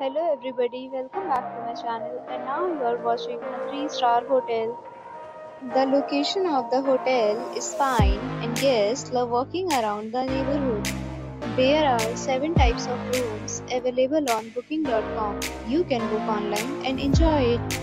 Hello everybody, welcome back to my channel and now you are watching a 3 star hotel. The location of the hotel is fine and guests love walking around the neighborhood. There are 7 types of rooms available on booking.com. You can book online and enjoy it.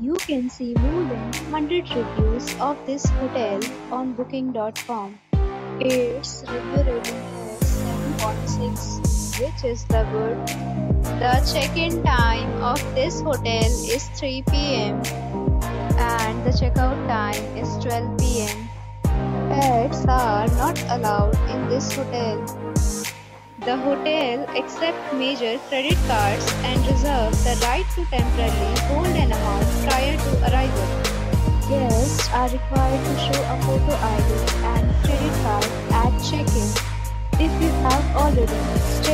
You can see more than 100 reviews of this hotel on booking.com. Its review rating is 7.6 which is the good. The check-in time of this hotel is 3 pm and the checkout time is 12 pm. Pets are not allowed in this hotel. The hotel accepts major credit cards and reserves the right to temporarily hold an amount prior to arrival. Guests are required to show a photo ID and credit card at check-in. If you have already stayed